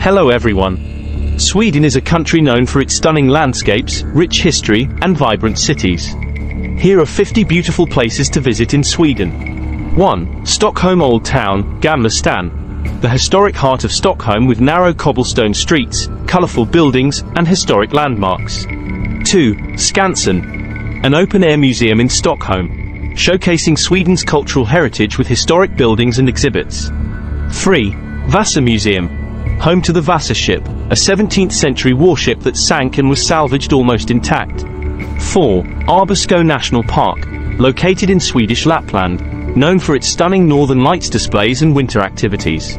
Hello everyone. Sweden is a country known for its stunning landscapes, rich history, and vibrant cities. Here are 50 beautiful places to visit in Sweden. 1. Stockholm Old Town, Gamla Stan. The historic heart of Stockholm with narrow cobblestone streets, colourful buildings, and historic landmarks. 2. Skansen. An open-air museum in Stockholm, showcasing Sweden's cultural heritage with historic buildings and exhibits. 3. Vasa Museum, home to the Vasa ship, a 17th century warship that sank and was salvaged almost intact. 4. Abisko National Park, located in Swedish Lapland, known for its stunning northern lights displays and winter activities.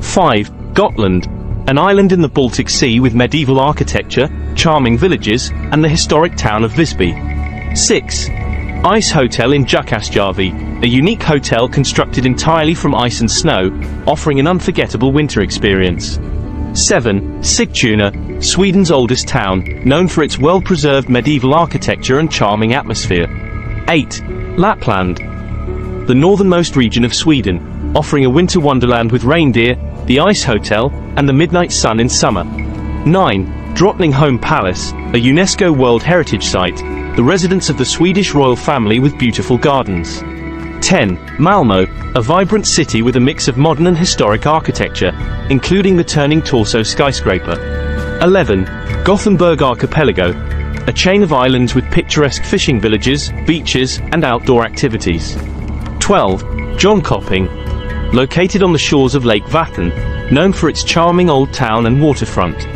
5. Gotland, an island in the Baltic Sea with medieval architecture, charming villages, and the historic town of Visby. 6. Ice Hotel in Jukkasjärvi, a unique hotel constructed entirely from ice and snow, offering an unforgettable winter experience. 7. Sigtuna, Sweden's oldest town, known for its well-preserved medieval architecture and charming atmosphere. 8. Lapland, the northernmost region of Sweden, offering a winter wonderland with reindeer, the Ice Hotel, and the midnight sun in summer. 9. Drottningholm Palace, a UNESCO World Heritage Site, the residence of the Swedish royal family with beautiful gardens. 10. Malmö, a vibrant city with a mix of modern and historic architecture, including the turning torso skyscraper. 11. Gothenburg Archipelago, a chain of islands with picturesque fishing villages, beaches, and outdoor activities. 12. Jönköping, located on the shores of Lake Vättern, known for its charming old town and waterfront.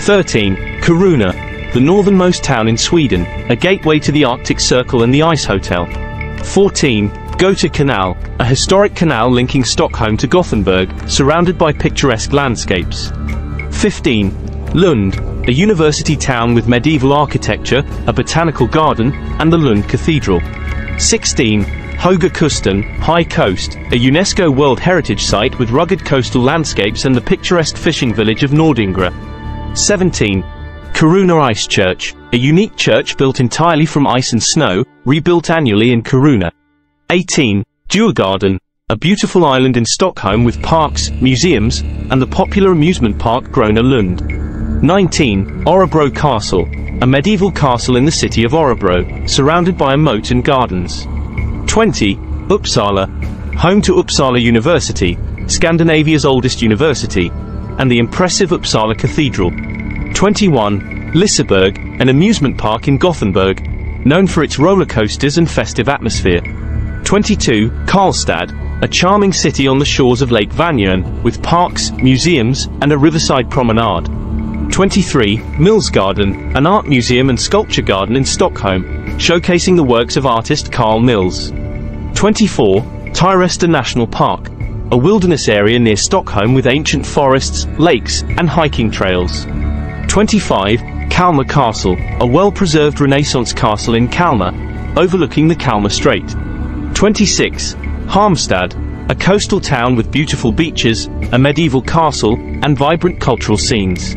13. Kiruna, the northernmost town in Sweden, a gateway to the Arctic Circle and the Ice Hotel. 14. Göta Canal, a historic canal linking Stockholm to Gothenburg, surrounded by picturesque landscapes. 15. Lund, a university town with medieval architecture, a botanical garden, and the Lund Cathedral. 16. Höga Kusten, High Coast, a UNESCO World Heritage Site with rugged coastal landscapes and the picturesque fishing village of Nordingra. 17. Kiruna Ice Church, a unique church built entirely from ice and snow, rebuilt annually in Kiruna. 18. Djurgården, a beautiful island in Stockholm with parks, museums, and the popular amusement park Gröna Lund. 19. Orebro Castle, a medieval castle in the city of Orebro, surrounded by a moat and gardens. 20. Uppsala, home to Uppsala University, Scandinavia's oldest university, and the impressive Uppsala Cathedral. 21. Liseberg, an amusement park in Gothenburg, known for its roller coasters and festive atmosphere. 22. Karlstad, a charming city on the shores of Lake Vänern, with parks, museums, and a riverside promenade. 23. Millesgården, an art museum and sculpture garden in Stockholm, showcasing the works of artist Carl Milles. 24. Tyresta National Park, a wilderness area near Stockholm with ancient forests, lakes, and hiking trails. 25. Kalmar Castle, a well-preserved Renaissance castle in Kalmar, overlooking the Kalmar Strait. 26. Halmstad, a coastal town with beautiful beaches, a medieval castle, and vibrant cultural scenes.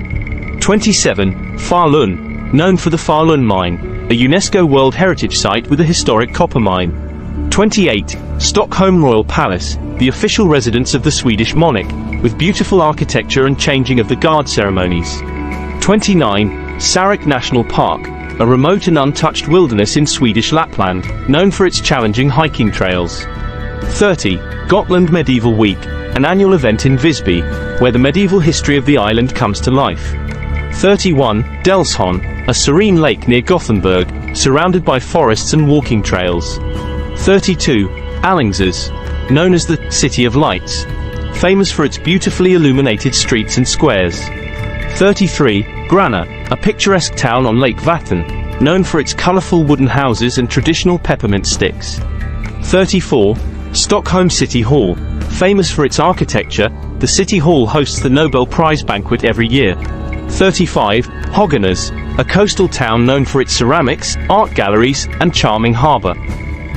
27. Falun, known for the Falun Mine, a UNESCO World Heritage Site with a historic copper mine. 28. Stockholm Royal Palace, the official residence of the Swedish monarch, with beautiful architecture and changing of the guard ceremonies. 29. Sarek National Park, a remote and untouched wilderness in Swedish Lapland, known for its challenging hiking trails. 30. Gotland Medieval Week, an annual event in Visby, where the medieval history of the island comes to life. 31. Delsholm, a serene lake near Gothenburg, surrounded by forests and walking trails. 32. Alingsås, known as the City of Lights, famous for its beautifully illuminated streets and squares. 33. Gränna, a picturesque town on Lake Vättern, known for its colorful wooden houses and traditional peppermint sticks. 34. Stockholm City Hall, famous for its architecture, the City Hall hosts the Nobel Prize banquet every year. 35. Höganäs, a coastal town known for its ceramics, art galleries, and charming harbor.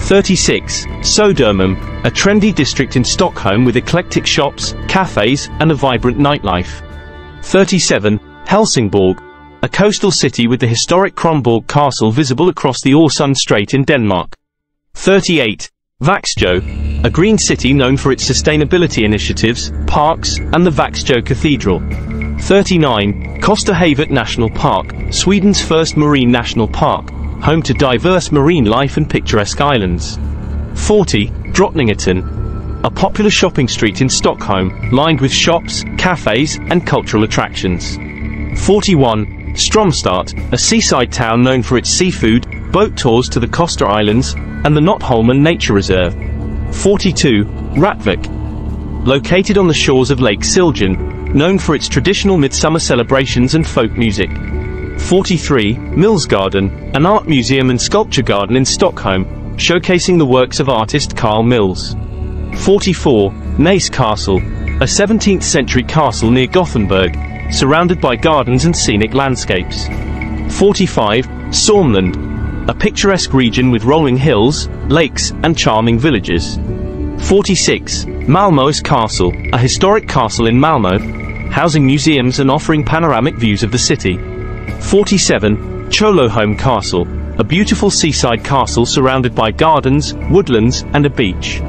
36. Södermalm, a trendy district in Stockholm with eclectic shops, cafes, and a vibrant nightlife. 37. Helsingborg, a coastal city with the historic Kronborg Castle visible across the Øresund Strait in Denmark. 38. Vaxjo, a green city known for its sustainability initiatives, parks, and the Vaxjo Cathedral. 39. Kosterhavet National Park, Sweden's first marine national park, home to diverse marine life and picturesque islands. 40. Drottninggatan, a popular shopping street in Stockholm, lined with shops, cafes, and cultural attractions. 41. Stromstad, a seaside town known for its seafood, boat tours to the Koster Islands, and the Nottholmen Nature Reserve. 42. Rättvik, located on the shores of Lake Siljan, known for its traditional midsummer celebrations and folk music. 43. Millesgården, an art museum and sculpture garden in Stockholm, showcasing the works of artist Carl Milles. 44. Nääs Castle, a 17th century castle near Gothenburg, surrounded by gardens and scenic landscapes. 45. Sörmland, a picturesque region with rolling hills, lakes, and charming villages. 46. Malmö's Castle, a historic castle in Malmö, housing museums and offering panoramic views of the city. 47. Tjolöholm Castle, a beautiful seaside castle surrounded by gardens, woodlands, and a beach.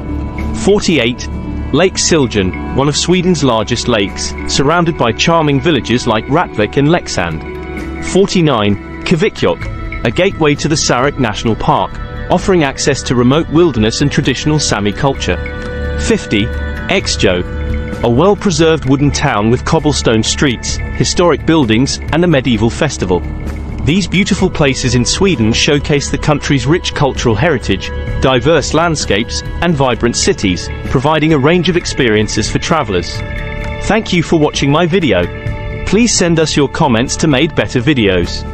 48. Lake Siljan, one of Sweden's largest lakes, surrounded by charming villages like Rättvik and Leksand. 49. Kvikkjokk, a gateway to the Sarek National Park, offering access to remote wilderness and traditional Sami culture. 50. Eksjö, a well-preserved wooden town with cobblestone streets, historic buildings, and a medieval festival. These beautiful places in Sweden showcase the country's rich cultural heritage, diverse landscapes, and vibrant cities, providing a range of experiences for travelers. Thank you for watching my video. Please send us your comments to made better videos.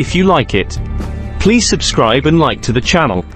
If you like it, please subscribe and like to the channel.